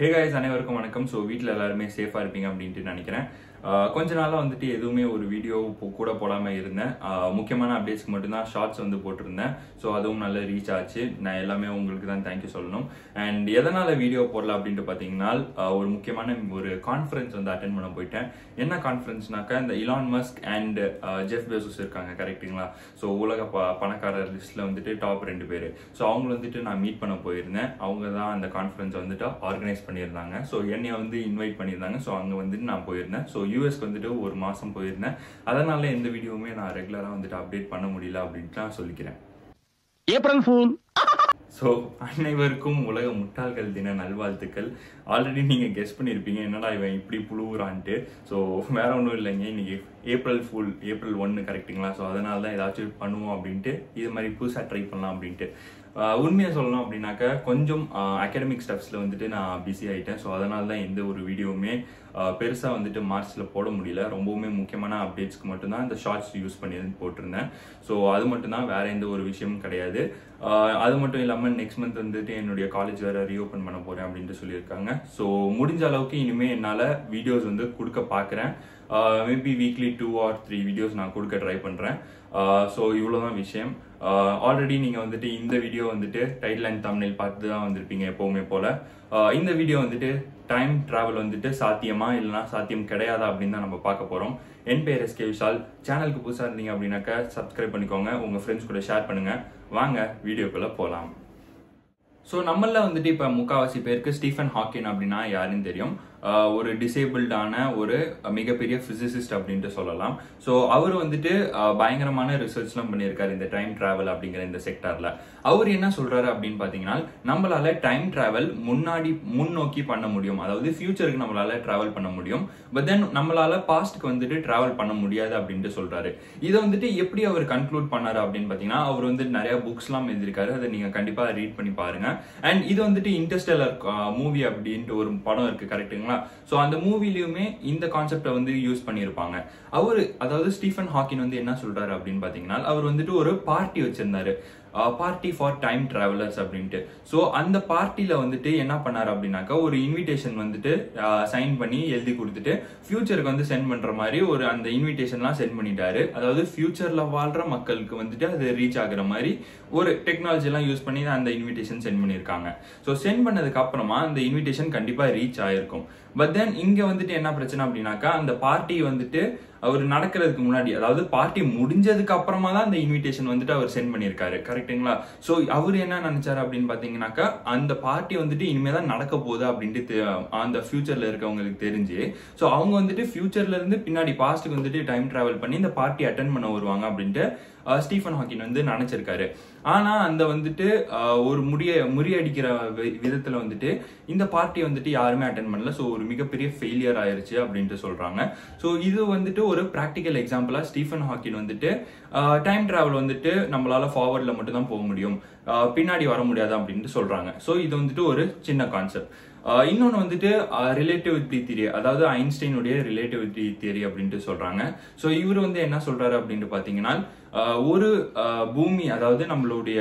Hey guys அனைவருக்கும் வணக்கம். So வீட்டில் எல்லாருமே சேஃபாக இருப்பீங்க அப்படின்ட்டு நினைக்கிறேன். கொஞ்ச நாளாக வந்துட்டு எதுவுமே ஒரு வீடியோ கூட போடாமல் இருந்தேன். முக்கியமான அப்டேட்ஸ்க்கு மட்டும்தான் ஷார்ட்ஸ் வந்து போட்டிருந்தேன். ஸோ அதுவும் நல்ல ரீச் ஆச்சு. நான் எல்லாமே உங்களுக்கு தான் தேங்க்யூ சொல்லணும். அண்ட் எதனால் வீடியோ போடல அப்படின்ட்டு பார்த்தீங்கன்னா ஒரு முக்கியமான ஒரு கான்ஃபரன்ஸ் வந்து அட்டன் பண்ண போயிட்டேன். என்ன கான்ஃபரன்ஸ்னாக்கா இந்த Elon Musk and Jeff Bezos இருக்காங்க கரெக்ட்டுங்களா ஸோ உலக ப பணக்காரர் லிஸ்ட்டில் வந்துட்டு டாப் ரெண்டு பேர். ஸோ அவங்க வந்துட்டு நான் மீட் பண்ண போயிருந்தேன். அவங்க தான் அந்த கான்ஃபரன்ஸ் வந்துட்டு ஆர்கனைஸ் பண்ணியிருந்தாங்க. ஸோ என்னையை வந்து இன்வைட் பண்ணியிருந்தாங்க. ஸோ அங்கே வந்துட்டு நான் போயிருந்தேன். ஸோ யூஎஸ்க்கு வந்துட்டு ஒரு மாதம் போயிருந்தேன். அதனால எந்த வீடியோவுமே நான் ரெகுலராக வந்துட்டு அப்டேட் பண்ண முடியல அப்படின்ட்டு நான் சொல்லிக்கிறேன். April fool. ஸோ அனைவருக்கும் உலக முட்டாள்கள் தின நல்வாழ்த்துக்கள். ஆல்ரெடி நீங்கள் கெஸ் பண்ணியிருப்பீங்க என்னடா இவன் இப்படி புழுவுறான்ட்டு. ஸோ வேற ஒன்றும் இல்லைங்க இன்னைக்கு ஏப்ரல் ஃபுல் ஏப்ரல் ஒன்று கரெக்ட்டுங்களா ஸோ அதனால தான் ஏதாச்சும் பண்ணுவோம் அப்படின்ட்டு இது மாதிரி புதுசாக ட்ரை பண்ணலாம் அப்படின்ட்டு. உண்மையாக சொல்லணும் அப்படின்னாக்கா கொஞ்சம் அகாடமிக் ஸ்டெப்ஸில் வந்துட்டு நான் பிஸி ஆகிட்டேன் ஸோ அதனால தான் எந்த ஒரு வீடியோவுமே பெருசாக வந்துட்டு மார்ச்சில் போட முடியல. ரொம்பவுமே முக்கியமான அப்டேட்ஸ்க்கு மட்டும்தான் இந்த ஷார்ட்ஸ் யூஸ் பண்ணி போட்டிருந்தேன். ஸோ அது மட்டும்தான் வேற எந்த ஒரு விஷயமும் கிடையாது. அது மட்டும் இல்லாமல் நெக்ஸ்ட் மந்த் வந்துட்டு என்னுடைய காலேஜ் வேற ரீஓப்பன் பண்ண போகிறேன் அப்படின்ட்டு சொல்லியிருக்காங்க. ஸோ முடிஞ்ச அளவுக்கு இனிமேல் என்னால் வீடியோஸ் வந்து கொடுக்க பார்க்குறேன் maybe weekly two or three videos நான் கொடுக்க ட்ரை பண்ணுறேன் ஸோ uh, இவ்வளோதான் விஷயம். Uh, ஆல்ரெடி நீங்கள் வந்துட்டு இந்த வீடியோ வந்துட்டு டைட்டில் அண்ட் தமிழில் பார்த்து தான் வந்திருப்பீங்க எப்போவுமே போல. Uh, இந்த வீடியோ வந்துட்டு டைம் டிராவல் வந்துட்டு சாத்தியமா இல்லைனா சாத்தியம் கிடையாதா அப்படின்னு தான் நம்ம பார்க்க போகிறோம் என் பேர் எஸ்கே விஷால். சேனலுக்கு புதுசாக இருந்தீங்க அப்படின்னாக்கா சப்ஸ்கிரைப் பண்ணிக்கோங்க. உங்கள் ஃப்ரெண்ட்ஸ் கூட ஷேர் பண்ணுங்கள் வாங்க வீடியோக்குள்ளே போகலாம் ஸோ நம்மள வந்துட்டு இப்போ முக்காவாசி பேருக்கு ஸ்டீஃபன் ஹாக்கின் அப்படின்னா யாருன்னு தெரியும். ஒரு டிசேபிள்டான ஒரு மிகப்பெரிய பிசிசிஸ்ட் அப்படின்ட்டு சொல்லலாம். ஸோ அவர் வந்துட்டு பயங்கரமான ரிசர்ச்லாம் பண்ணியிருக்காரு இந்த டைம் டிராவல் அப்படிங்கிற இந்த செக்டாரில் அவர் என்ன சொல்றாரு அப்படின்னு பார்த்தீங்கன்னா நம்மளால டைம் டிராவல் முன்னாடி முன்னோக்கி பண்ண முடியும். அதாவது ஃபியூச்சருக்கு நம்மளால டிராவல் பண்ண முடியும். பட் தென் நம்மளால பாஸ்ட்க்கு வந்துட்டு டிராவல் பண்ண முடியாது அப்படின்ட்டு சொல்றாரு. இதை வந்துட்டு எப்படி அவர் கன்க்ளூட் பண்ணாரு அப்படின்னு பார்த்தீங்கன்னா அவர் வந்துட்டு நிறைய புக்ஸ்லாம் எழுதியிருக்காரு. அதை நீங்கள் கண்டிப்பாக ரீட் பண்ணி பாருங்க. அண்ட் இது வந்துட்டு இன்டர்ஸ்டெல்லர் மூவி அப்படின்ட்டு ஒரு படம் இருக்கு கரெக்ட்டுங்களா ஸோ அந்த மூவிலையுமே இந்த கான்செப்டை வந்து யூஸ் பண்ணியிருப்பாங்க. அவர் அதாவது ஸ்டீஃபன் ஹாக்கின் வந்து என்ன சொல்றாரு அப்படின்னு பார்த்தீங்கன்னா அவர் வந்துட்டு ஒரு பார்ட்டி வச்சிருந்தாரு. பார்ட்டி ஃபார் டைம் டிராவலர்ஸ் அப்படின்ட்டு. ஸோ அந்த பார்ட்டியில் வந்துட்டு என்ன பண்ணார் அப்படின்னாக்கா ஒரு இன்விடேஷன் வந்துட்டு சைன் பண்ணி எழுதி கொடுத்துட்டு ஃபியூச்சருக்கு வந்து சென்ட் பண்ணுற மாதிரி ஒரு அந்த இன்விடேஷன்லாம் சென்ட் பண்ணிட்டாரு. அதாவது ஃபியூச்சரில் வாழ்கிற மக்களுக்கு வந்துட்டு அது ரீச் ஆகுற மாதிரி ஒரு டெக்னாலஜிலாம் யூஸ் பண்ணி அந்த இன்விடேஷன் சென்ட் பண்ணியிருக்காங்க. ஸோ சென்ட் பண்ணதுக்கு அப்புறமா அந்த இன்விடேஷன் கண்டிப்பாக ரீச் ஆயிருக்கும். பட் தென் இங்கே வந்துட்டு என்ன பிரச்சனை அப்படின்னாக்கா அந்த பார்ட்டி வந்துட்டு அவர் நடக்கிறதுக்கு முன்னாடி அதாவது பார்ட்டி முடிஞ்சதுக்கு அப்புறமா தான் அந்த இன்விடேஷன் வந்துட்டு அவர் சென்ட் பண்ணியிருக்காரு. கரெக்ட்டுங்களா ஸோ அவர் என்ன நினைச்சாரு அப்படின்னு பார்த்தீங்கன்னாக்கா அந்த பார்ட்டி வந்துட்டு இனிமே தான் நடக்க போகுது அப்படின்ட்டு அந்த ஃபியூச்சர்ல இருக்கவங்களுக்கு தெரிஞ்சு ஸோ அவங்க வந்துட்டு ஃபியூச்சர்ல இருந்து பின்னாடி பாஸ்ட்டுக்கு வந்துட்டு டைம் டிராவல் பண்ணி இந்த பார்ட்டி அட்டன் பண்ண வருவாங்க அப்படின்ட்டு ஸ்டீஃபன் ஹாக்கின் வந்து நினைச்சிருக்காரு. ஆனா அந்த வந்துட்டு ஒரு முடிய முறியடிக்கிற வி- விதத்துல வந்துட்டு இந்த பார்ட்டி வந்துட்டு யாருமே அட்டன் பண்ணல. ஸோ ஒரு மிகப்பெரிய ஃபெயிலியர் ஆயிருச்சு அப்படின்ட்டு சொல்றாங்க. ஸோ இது வந்துட்டு ஒரு ப்ராக்டிக்கல் எக்ஸாம்பிளா ஸ்டீஃபன் ஹாக்கின் வந்துட்டு டைம் டிராவல் வந்துட்டு நம்மளால ஃபார்வர்டில் மட்டும் தான் போக முடியும். பின்னாடி வர முடியாது அப்படின்ட்டு சொல்றாங்க. ஸோ இது வந்துட்டு ஒரு சின்ன கான்செப்ட் இன்னொன்று வந்துட்டு ரிலேட்டிவிட்டி தியரி அதாவது ஐன்ஸ்டைனுடைய ரிலேட்டிவிட்டி தியரி அப்படின்ட்டு சொல்றாங்க. ஸோ இவர் வந்து என்ன சொல்றாரு அப்படின்ட்டு பார்த்தீங்கன்னா ஒரு பூமி அதாவது நம்மளுடைய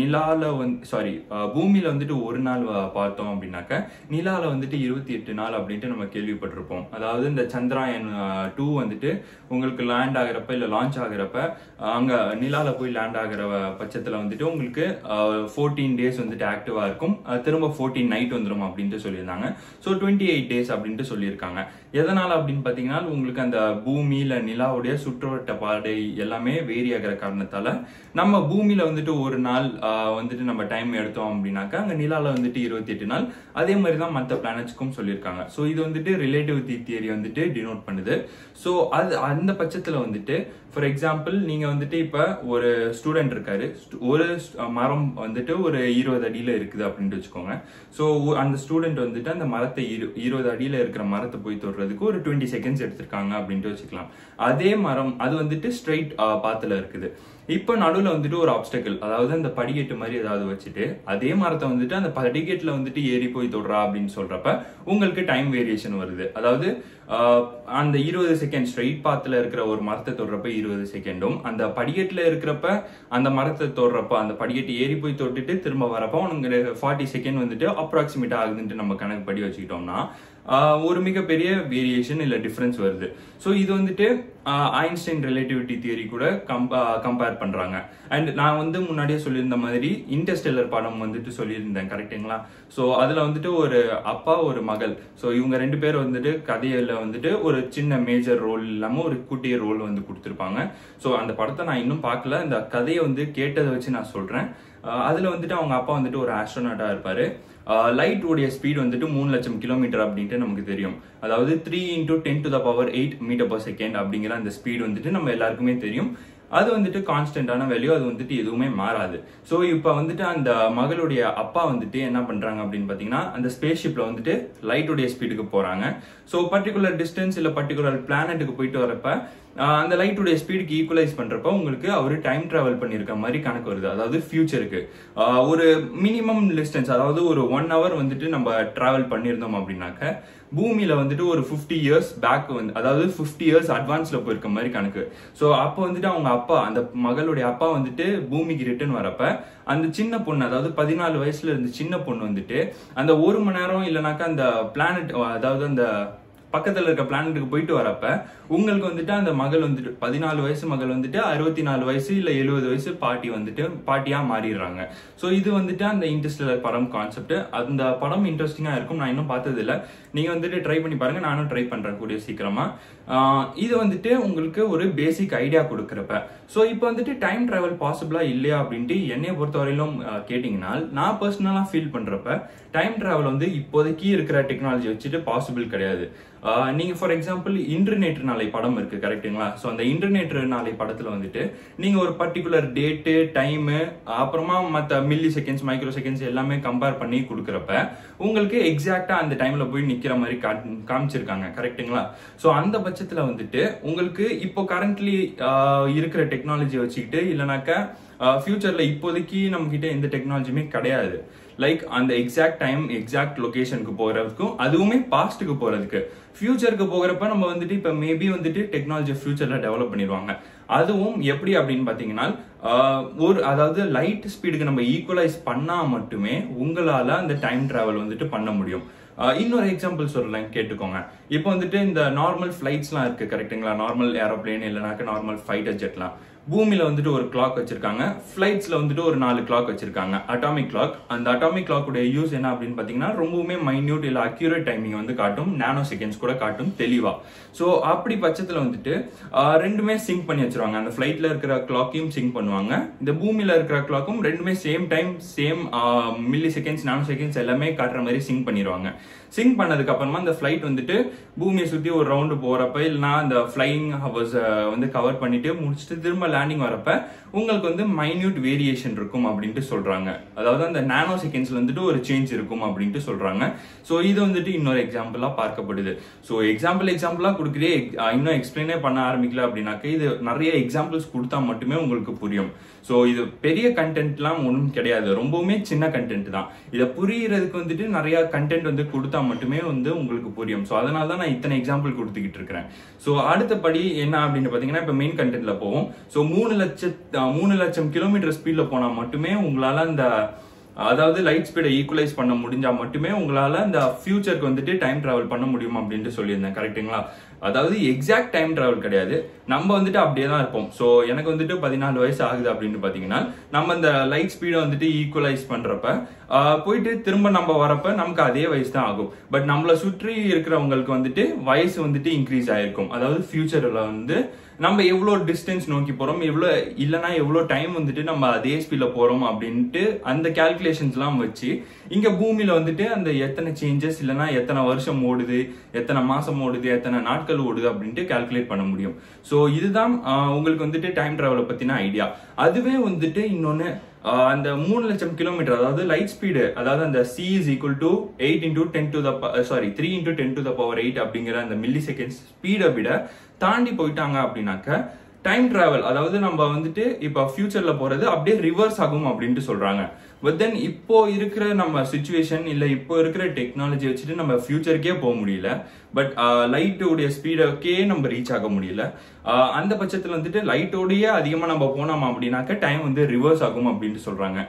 நிலால வந்து சாரி பூமியில வந்துட்டு ஒரு நாள் பார்த்தோம் அப்படின்னாக்க நிலால வந்துட்டு இருபத்தி எட்டு நாள் அப்படின்ட்டு நம்ம கேள்விப்பட்டிருப்போம். அதாவது இந்த சந்திராயன் டூ வந்துட்டு உங்களுக்கு லேண்ட் ஆகுறப்ப இல்ல லான்ச் ஆகுறப்ப அங்கே அங்க நிலால போய் லேண்ட் ஆகிற பட்சத்தில் பட்சத்துல வந்துட்டு உங்களுக்கு ஃபோர்டீன் டேஸ் வந்துட்டு ஆக்டிவா இருக்கும். திரும்ப ஃபோர்டீன் நைட் வந்துடும் அப்படின்ட்டு சொல்லியிருந்தாங்க. ஸோ டுவெண்ட்டி எயிட் டேஸ் அப்படின்ட்டு சொல்லியிருக்காங்க. எதனால அப்படின்னு பாத்தீங்கன்னா உங்களுக்கு அந்த பூமியில நிலாவுடைய சுற்றுவட்ட பாதை எல்லாமே வேரி ஆகிற காரணத்தால நம்ம பூமியில வந்துட்டு ஒரு நாள் ஆஹ், வந்துட்டு நம்ம டைம் எடுத்தோம் அப்படின்னாக்கா அங்க நிலால வந்துட்டு இருபத்தி எட்டு நாள். அதே மாதிரி தான் மற்ற பிளானட்ஸ்க்கும் சொல்லியிருக்காங்க. ஸோ இது வந்துட்டு ரிலேட்டிவிட்டி தியரி வந்துட்டு டினோட் பண்ணுது. ஸோ அது அந்த பட்சத்தில் வந்துட்டு ஃபார் எக்ஸாம்பிள் நீங்கள் வந்துட்டு இப்போ ஒரு ஸ்டூடெண்ட் இருக்காரு. ஒரு மரம் வந்துட்டு ஒரு இருபது அடியில் இருக்குது அப்படின்ட்டு வச்சுக்கோங்க. ஸோ அந்த ஸ்டூடெண்ட் வந்துட்டு அந்த மரத்தை இரு- இருபது அடியில் இருக்கிற மரத்தை போய் தொடுறதுக்கு ஒரு டுவெண்ட்டி செகண்ட்ஸ் எடுத்திருக்காங்க அப்படின்ட்டு வச்சுக்கலாம். அதே மரம் அது வந்துட்டு ஸ்ட்ரைட் பாத்தில் இருக்குது. இப்போ நடுவில் வந்துட்டு ஒரு ஆப்ஸ்டக்கிள் அதாவது அந்த படிக்கட்டு மாதிரி ஏதாவது வச்சுட்டு அதே மரத்தை வந்துட்டு அந்த படிக்கட்டில் வந்துட்டு ஏறி போய் தொடுறா அப்படின்னு சொல்றப்ப உங்களுக்கு டைம் வேரியேஷன் வருது. அதாவது Uh, அந்த இருபது செகண்ட் ஸ்ட்ரெயிட் பாத்துல இருக்கிற ஒரு மரத்தை தொடுறப்ப இருபது செகண்டும் அந்த படிக்கட்டுல இருக்கிறப்ப அந்த மரத்தை தொடுறப்ப அந்த படிக்கட்டு ஏறி போய் தொட்டுட்டு திரும்ப வரப்ப உனக்கு ஃபார்ட்டி செகண்ட் வந்துட்டு அப்ராக்சிமேட் ஆகுதுன்ட்டு நம்ம கணக்கு படி வச்சுக்கிட்டோம்னா ஒரு மிகப்பெரிய வேரியேஷன் இல்லை டிஃப்ரென்ஸ் வருது. ஸோ இது வந்துட்டு ஐன்ஸ்டைன் ரிலேட்டிவிட்டி தியரி கூட கம்பேர் பண்ணுறாங்க அண்ட் நான் வந்து முன்னாடியே சொல்லியிருந்த மாதிரி இன்டர்ஸ்டெல்லர் படம் வந்துட்டு சொல்லியிருந்தேன் கரெக்டுங்களா ஸோ அதில் வந்துட்டு ஒரு அப்பா ஒரு மகள். ஸோ இவங்க ரெண்டு பேர் வந்துட்டு கதையில வந்துட்டு ஒரு சின்ன மேஜர் ரோல் இல்லாமல் ஒரு குட்டிய ரோல் வந்து கொடுத்துருப்பாங்க. ஸோ அந்த படத்தை நான் இன்னும் பார்க்கல. இந்த கதையை வந்து கேட்டதை வச்சு நான் சொல்கிறேன் அதில் வந்துட்டு அவங்க அப்பா வந்துட்டு ஒரு ஆஸ்ட்ரோனாட்டாக இருப்பார். லைட் உடைய ஸ்பீட் வந்துட்டு மூணு லட்சம் கிலோமீட்டர் அப்படின்ட்டு நமக்கு தெரியும். அதாவது three into ten to the power eight metre per second அப்படிங்கிற அந்த ஸ்பீட் வந்துட்டு நம்ம எல்லாருக்குமே தெரியும். அது வந்துட்டு கான்ஸ்டன்டான வேல்யூ அது வந்துட்டு எதுவுமே மாறாது. ஸோ இப்போ வந்துட்டு அந்த மகளுடைய அப்பா வந்துட்டு என்ன பண்ணுறாங்க அப்படின்னு பார்த்தீங்கன்னா அந்த ஸ்பேஸ் ஷிப்பில் வந்துட்டு லைட்டுடைய ஸ்பீடுக்கு போகிறாங்க ஸோ பர்டிகுலர் டிஸ்டன்ஸ் இல்லை பர்டிகுலர் பிளானட்டுக்கு போயிட்டு வரப்ப அந்த லைட்டுடைய ஸ்பீடுக்கு ஈக்குவலைஸ் பண்ணுறப்ப உங்களுக்கு அவர் டைம் ட்ராவல் பண்ணியிருக்க மாதிரி கணக்கு வருது. அதாவது ஃபியூச்சருக்கு ஒரு மினிமம் டிஸ்டன்ஸ் அதாவது ஒரு ஒன் ஹவர் வந்துட்டு நம்ம ட்ராவல் பண்ணியிருந்தோம் அப்படின்னாக்க பூமியில் வந்துட்டு ஒரு 50 இயர்ஸ் பேக் வந்து அதாவது 50 இயர்ஸ் அட்வான்ஸில் போயிருக்க மாதிரி கணக்கு. ஸோ அப்போ வந்துட்டு அவங்க அப்பா அந்த மகளுடைய அப்பா வந்துட்டு பூமிக்கு ரிட்டர்ன் வரப்ப அந்த சின்ன பொண்ணு அதாவது பதினாலு வயசுல இருந்த சின்ன பொண்ணு வந்துட்டு அந்த ஒரு மணி நேரம் இல்லைனாக்கா அந்த பிளானட் அதாவது அந்த பக்கத்தில் இருக்க பிளானட்டுக்கு போயிட்டு வரப்ப உங்களுக்கு வந்துட்டு அந்த மகள் வந்துட்டு பதினாலு வயசு மகள் வந்துட்டு அறுபத்தி நாலு வயசு இல்லை எழுபது வயசு பாட்டி வந்துட்டு பாட்டியாக மாறிடுறாங்க. ஸோ இது வந்துட்டு அந்த இன்ட்ரெஸ்டில் படம் கான்செப்ட் அந்த படம் இன்ட்ரெஸ்டிங்காக இருக்கும். நான் இன்னும் பார்த்ததில்ல. நீங்கள் வந்துட்டு ட்ரை பண்ணி பாருங்கள் நானும் ட்ரை பண்ணுறேன் கூடிய சீக்கிரமாக இது வந்துட்டு உங்களுக்கு ஒரு பேசிக் ஐடியா கொடுக்குறப்ப. ஸோ இப்போ வந்துட்டு டைம் டிராவல் பாசிபிளாக இல்லையா அப்படின்ட்டு என்னையை பொறுத்தவரையிலும் கேட்டிங்கன்னா நான் பர்சனலாக ஃபீல் பண்ணுறப்ப டைம் டிராவல் வந்து இப்போதைக்கு இருக்கிற டெக்னாலஜி வச்சுட்டு பாசிபிள் கிடையாது. நீங்கள் ஃபார் எக்ஸாம்பிள் இன்டர்நெட் நாளை படம் இருக்குது கரெக்ட்டுங்களா ஸோ அந்த இன்டர்நெட் நாளை படத்தில் வந்துட்டு நீங்கள் ஒரு பர்டிகுலர் டேட்டு டைமு அப்புறமா மற்ற மில்லி செகண்ட்ஸ் மைக்ரோ செகண்ட்ஸ் எல்லாமே கம்பேர் பண்ணி கொடுக்குறப்ப உங்களுக்கு எக்ஸாக்டாக அந்த டைமில் போய் நிற்கிற மாதிரி காமிச்சிருக்காங்க கரெக்ட்டுங்களா ஸோ அந்த பட்சத்தில் வந்துட்டு உங்களுக்கு இப்போ கரண்ட்லி இருக்கிற டெக்னாலஜி வச்சுக்கிட்டு இல்லைனாக்கா ஃபியூச்சரில் இப்போதைக்கு நம்மக்கிட்ட எந்த டெக்னாலஜியுமே கிடையாது. லைக் அந்த எக்ஸாக்ட் டைம் எக்ஸாக்ட் லொகேஷனுக்கு போகிறதுக்கும் அதுவுமே பாஸ்ட்டுக்கு போறதுக்கு. ஃபியூச்சருக்கு போகிறப்ப நம்ம வந்துட்டு இப்போ மேபி வந்துட்டு டெக்னாலஜி ஃபியூச்சரில் டெவலப் பண்ணிடுவாங்க. அதுவும் எப்படி அப்படின்னு பார்த்தீங்கன்னா ஒரு அதாவது லைட் ஸ்பீடுக்கு நம்ம ஈக்குவலைஸ் பண்ணா மட்டுமே உங்களால அந்த டைம் டிராவல் வந்துட்டு பண்ண முடியும். இன்னொரு எக்ஸாம்பிள் சொல்லலாம் கேட்டுக்கோங்க. இப்போ வந்துட்டு இந்த நார்மல் ஃப்ளைட்ஸ்லாம் இருக்கு கரெக்ட்டுங்களா நார்மல் ஏரோப்ளேன் இல்லைனாக்க நார்மல் ஃபைட்டர் ஜெட்லாம் பூமியில் வந்துட்டு ஒரு கிளாக் வச்சிருக்காங்க. ஃப்ளைட்ஸில் வந்துட்டு ஒரு நாலு கிளாக் வச்சிருக்காங்க. அட்டாமிக் கிளாக் அந்த அட்டாமிக் கிளாக்குடைய யூஸ் என்ன அப்படின்னு பார்த்தீங்கன்னா ரொம்பவுமே மைன்யூட் இல்லை அக்யூரேட் டைமிங் வந்து காட்டும். நானோ செகண்ட்ஸ் கூட காட்டும் தெளிவாக ஸோ அப்படி பட்சத்தில் வந்துட்டு ரெண்டுமே சிங்க் பண்ணி வச்சிருவாங்க. அந்த ஃப்ளைட்டில் இருக்கிற கிளாக்கையும் சிங்க் பண்ணுவாங்க. இந்த பூமியில் இருக்கிற கிளாக்கும் ரெண்டுமே same time same milliseconds nanoseconds எல்லாமே காட்டுற மாதிரி சிங்க் பண்ணிடுவாங்க சிங்க் பண்ணதுக்கு அப்புறமா அந்த ஃப்ளைட் வந்துட்டு பூமியை சுற்றி ஒரு ரவுண்டு போகிறப்ப இல்லைன்னா அந்த ஃப்ளைங் ஹவர்ஸ் வந்து கவர் பண்ணிட்டு முடிச்சுட்டு திரும்ப லேண்டிங் வரப்ப உங்களுக்கு வந்து மைன்யூட் வேரியேஷன் இருக்கும் அப்படின்ட்டு சொல்றாங்க. அதாவது அந்த நானோ செகண்ட்ஸ்ல வந்துட்டு ஒரு சேஞ்ச் இருக்கும் அப்படின்ட்டு சொல்றாங்க. ஸோ இது வந்துட்டு இன்னொரு எக்ஸாம்பிளா பார்க்கப்படுது. ஸோ எக்ஸாம்பிள் எக்ஸாம்பிளா கொடுக்குறே இன்னும் எக்ஸ்பிளைனே பண்ண ஆரம்பிக்கல அப்படின்னாக்க இது நிறைய எக்ஸாம்பிள்ஸ் கொடுத்தா மட்டுமே உங்களுக்கு புரியும். ஸோ இது பெரிய கண்டென்ட்லாம் ஒன்றும் கிடையாது. ரொம்பவுமே சின்ன கண்டென்ட் தான். இதை புரியறதுக்கு வந்துட்டு நிறைய கண்டென்ட் வந்து கொடுத்தா மட்டுமே வந்து உங்களுக்கு புரியும். ஸோ அதனால தான் நான் இத்தனை எக்ஸாம்பிள் கொடுத்துக்கிட்டு இருக்கிறேன். ஸோ அடுத்தபடி என்ன அப்படின்னு பார்த்தீங்கன்னா இப்போ மெயின் கண்டென்ட்ல போவோம். ஸோ மூணு லட்சம் மூணு லட்சம் கிலோமீட்டர் ஸ்பீட்ல போனால் மட்டுமே உங்களால அந்த அதாவது லைட் ஸ்பீடை ஈக்குவலைஸ் பண்ண முடிஞ்சா மட்டுமே உங்களால இந்த ஃபியூச்சருக்கு வந்துட்டு டைம் டிராவல் பண்ண முடியும் அப்படின்ட்டு சொல்லியிருந்தேன் கரெக்ட்டுங்களா அதாவது எக்ஸாக்ட் டைம் டிராவல் கிடையாது. நம்ம வந்துட்டு அப்படியே தான் இருப்போம். ஸோ எனக்கு வந்துட்டு பதினாலு வயசு ஆகுது அப்படின்னு பாத்தீங்கன்னா நம்ம இந்த லைட் ஸ்பீடை வந்துட்டு ஈக்குவலைஸ் பண்றப்ப போயிட்டு திரும்ப நம்ம வரப்ப நமக்கு அதே வயசு தான் ஆகும். பட் நம்மளை சுற்றி இருக்கிறவங்களுக்கு வந்துட்டு வயசு வந்துட்டு இன்க்ரீஸ் ஆயிருக்கும். அதாவது ஃபியூச்சர்ல வந்து நம்ம எவ்வளோ டிஸ்டன்ஸ் நோக்கி போகிறோம் எவ்வளோ இல்லைன்னா எவ்வளோ டைம் வந்துட்டு நம்ம அதே ஸ்பீடில் போகிறோம் அப்படின்ட்டு அந்த கால்குலேஷன்ஸ்லாம் வச்சு இங்கே பூமியில் வந்துட்டு அந்த எத்தனை சேஞ்சஸ் இல்லைன்னா எத்தனை வருஷம் ஓடுது எத்தனை மாதம் ஓடுது எத்தனை நாட்கள் ஓடுது அப்படின்ட்டு கால்குலேட் பண்ண முடியும். ஸோ இதுதான் உங்களுக்கு வந்துட்டு டைம் ட்ராவலை பற்றின ஐடியா அதுவே வந்துட்டு இன்னொன்று அந்த மூணு லட்சம் கிலோமீட்டர் அதாவது லைட் ஸ்பீடு அதாவது அந்த C is equal to eight into ten to the sorry three into ten to the power eight அப்படிங்கிற அந்த மில்லி செகண்ட் ஸ்பீடை விட தாண்டி போயிட்டாங்க அப்படின்னாக்க டைம் டிராவல் அதாவது நம்ம வந்துட்டு இப்போ ஃபியூச்சரில் போகிறது அப்படியே ரிவர்ஸ் ஆகும் அப்படின்ட்டு சொல்கிறாங்க பட் தென் இப்போ இருக்கிற நம்ம சுச்சுவேஷன் இல்லை இப்போ இருக்கிற டெக்னாலஜி வச்சுட்டு நம்ம ஃபியூச்சருக்கே போக முடியல. பட் லைட்டோடைய ஸ்பீடக்கே நம்ம ரீச் ஆக முடியல. அந்த பட்சத்தில் வந்துட்டு லைட்டோடயே அதிகமாக நம்ம போனோம் அப்படின்னாக்க டைம் வந்து ரிவர்ஸ் ஆகும் அப்படின்ட்டு சொல்கிறாங்க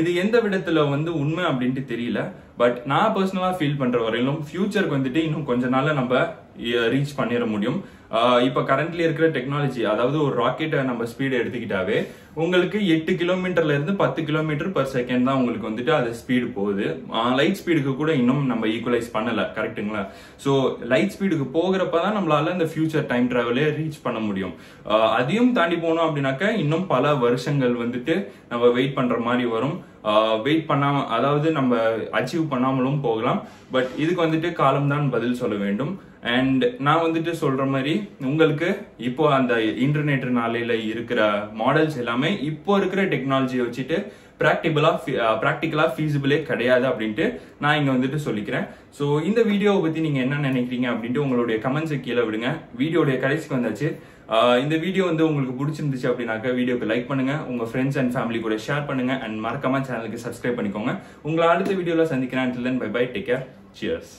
இது எந்த விதத்துல வந்து உண்மை அப்படின்ட்டு தெரியல. பட் நான் பர்சனலா ஃபீல் பண்ற வரையிலும் ஃபியூச்சருக்கு வந்துட்டு இன்னும் கொஞ்ச நாள்ல நம்ம ரீச் பண்ணிட முடியும். இப்போ கரண்ட்லி இருக்கிற டெக்னாலஜி அதாவது ஒரு ராக்கெட்டை நம்ம ஸ்பீடு எடுத்துக்கிட்டாவே உங்களுக்கு எட்டு கிலோமீட்டர்ல இருந்து பத்து கிலோமீட்டர் பர் செகண்ட் தான் உங்களுக்கு வந்துட்டு அது ஸ்பீடு போகுது. லைட் ஸ்பீடுக்கு கூட இன்னும் நம்ம ஈக்குவலைஸ் பண்ணல கரெக்ட்டுங்களா ஸோ லைட் ஸ்பீடுக்கு போகிறப்ப தான் நம்மளால இந்த ஃபியூச்சர் டைம் டிராவலே ரீச் பண்ண முடியும். அதையும் தாண்டி போனோம் அப்படின்னாக்க இன்னும் பல வருஷங்கள் வந்துட்டு நம்ம வெயிட் பண்ற மாதிரி வரும். வெயிட் பண்ணாம அதாவது நம்ம அச்சீவ் பண்ணாமலும் போகலாம். பட் இதுக்கு வந்துட்டு காலம்தான் பதில் சொல்ல வேண்டும். அண்ட் நான் வந்துட்டு சொல்ற மாதிரி உங்களுக்கு இப்போ அந்த இன்டர்நெட் நாளையில இருக்கிற மாடல்ஸ் எல்லாமே இப்போ இருக்கிற டெக்னாலஜியை வச்சுட்டு ப்ராக்டிபிளாக ப்ராக்டிக்கலா ஃபீஸிபிளே கிடையாது அப்படின்ட்டு நான் இங்க வந்துட்டு சொல்லிக்கிறேன். ஸோ இந்த வீடியோவை பத்தி நீங்க என்ன நினைக்கிறீங்க அப்படின்ட்டு உங்களுடைய கமெண்ட்ஸை கீழே விடுங்க. வீடியோடைய கடைசிக்கு வந்தாச்சு. இந்த வீடியோ வந்து உங்களுக்கு பிடிச்சிருந்துச்சு அப்படின்னாக்க வீடியோக்கு லைக் பண்ணுங்க. உங்க ஃப்ரெண்ட்ஸ் அண்ட் ஃபேமிலி கூட ஷேர் பண்ணுங்க. அண்ட் மறக்காம சேனலுக்கு சப்ஸ்கிரைப் பண்ணிக்கோங்க. உங்களை அடுத்த வீடியோல சந்திக்கிறேன். Bye bye take care cheers